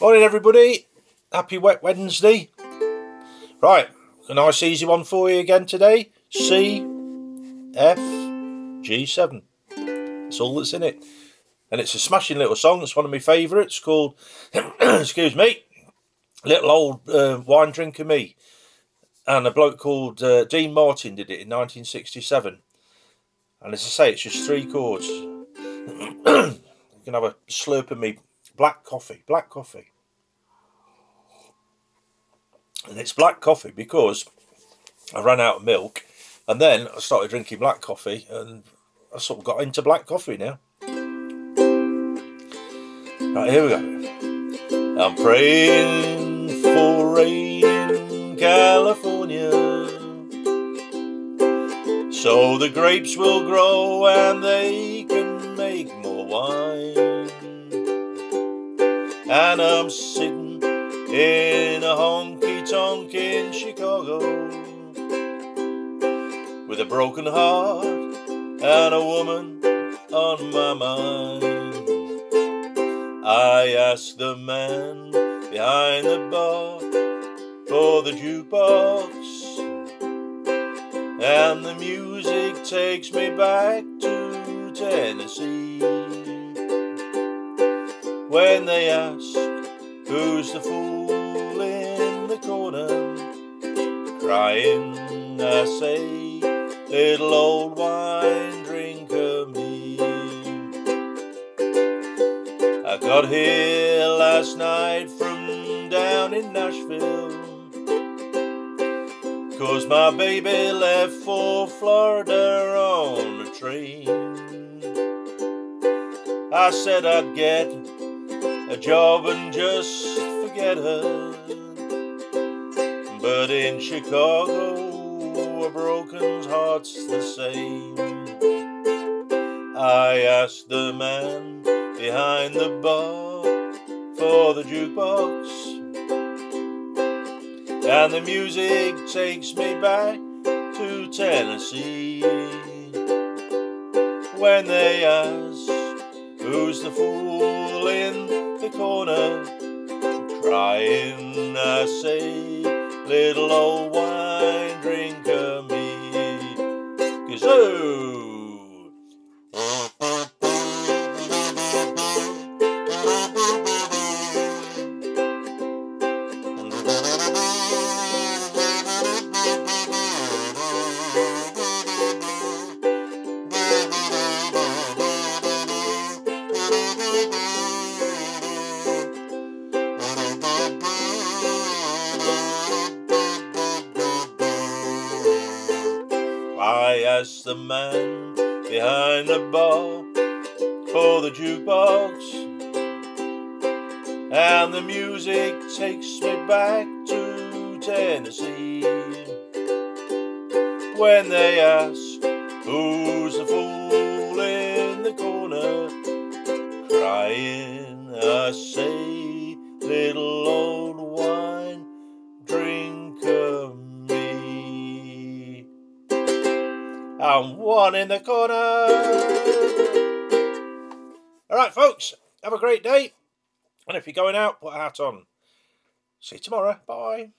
Morning, everybody. Happy wet Wednesday. Right, a nice easy one for you again today. C, F, G7. That's all that's in it. And it's a smashing little song. It's one of my favourites called, excuse me, Little Old uh, Wine Drinker Me. And a bloke called uh, Dean Martin did it in 1967. And as I say, it's just three chords. you can have a slurp of me black coffee, black coffee. And it's black coffee because I ran out of milk and then I started drinking black coffee and I sort of got into black coffee now. Right, here we go. I'm praying for rain in California so the grapes will grow and they can make more wine. And I'm sitting in a honky tonk in Chicago with a broken heart and a woman on my mind. I asked the man behind the bar for the jukebox, and the music takes me back to Tennessee when they ask who's the fool in the corner? Crying I say little old wine drinker me. I got here last night from down in Nashville Cause my baby left for Florida on a train. I said I'd get a job and just forget her. But in Chicago, a broken heart's the same. I asked the man behind the bar for the jukebox, and the music takes me back to Tennessee. When they ask who's the fool in the corner crying. I say, little old wine drinker me. Cause oh. I asked the man behind the bar for the jukebox, and the music takes me back to Tennessee. When they ask who's the fool in the corner crying, I say, And one in the corner. All right, folks, have a great day. And if you're going out, put a hat on. See you tomorrow. Bye.